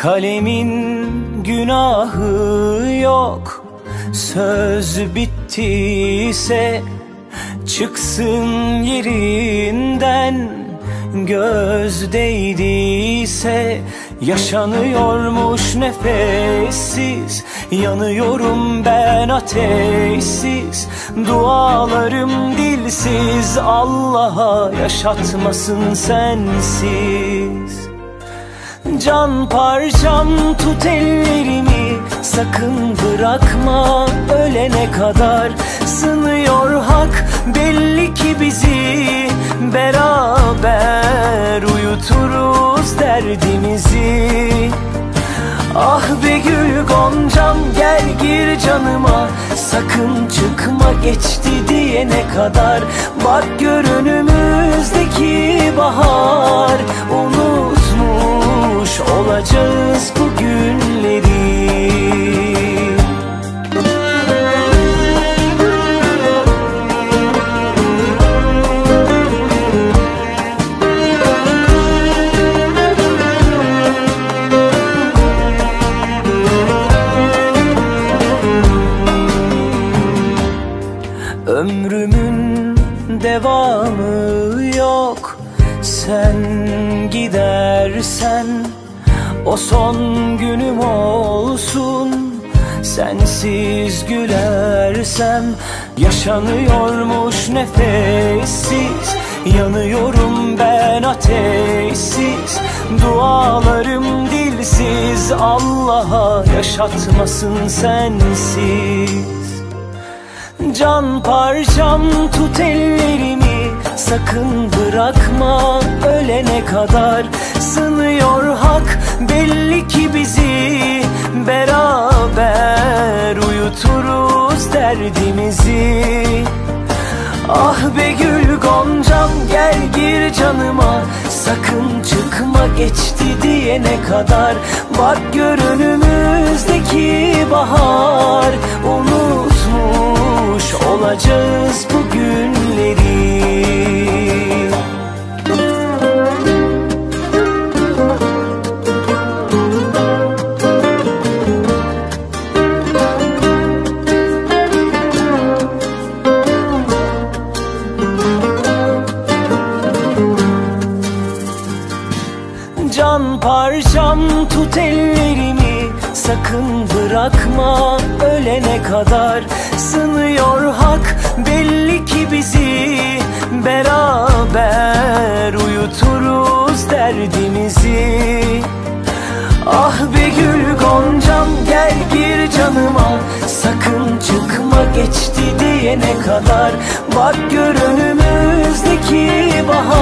Kalemin günahı yok. Söz bittiyse Çıksın yerinden. Göz değdiyse Yaşanıyormuş nefessiz. Yanıyorum ben ateşsiz. Dualarım dilsiz. Allah'a yaşatmasın sensiz Can parçam tut ellerimi. Sakın bırakma ölene kadar. Sınıyor hak belli ki bizi. Beraber uyuturuz derdimizi. Ah be gül goncam gel gir canıma. Sakın çıkma geçti diyene kadar. Bak gör önümüzdeki bahar. Unutmuş olacağız bu günleri? Ömrümün devamı yok. Sen gidersen O son günüm olsun Sensiz gülersem Yaşanıyormuş nefessiz Yanıyorum ben ateşsiz Dualarım dilsiz Allah'a yaşatmasın sensiz. Can parçam tut ellerimi Sakın bırakma. Ölene kadar Sınıyor hak. Belli ki bizi Beraber uyuturuz derdimizi. Ah be gül goncam gel gir canıma. Sakın çıkma geçti diyene kadar. Bak gör önümüzdeki bahar. Unutmuş olacağız bu Can parçam. Tut ellerimi Sakın bırakma. Ölene kadar Sınıyor hak. Belli ki bizi Beraber uyuturuz derdimizi. Ah be gül goncam gel gir canıma. Sakın çıkma geçti diyene kadar. Bak gör önümüzdeki bahar